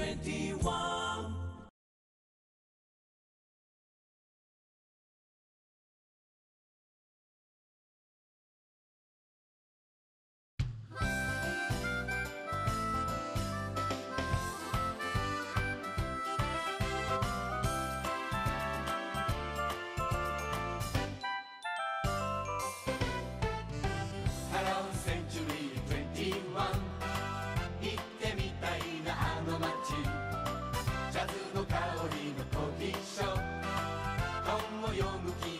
21 no